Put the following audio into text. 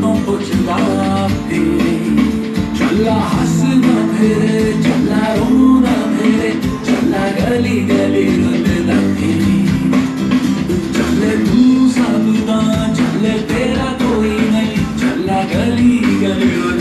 तुमको चुरा फिरे चला हंसना फिरे, चला रोना फिरे चला गली गली रुलना फिरे चले तू सबदा चले तेरा कोई नहीं, चला गली गली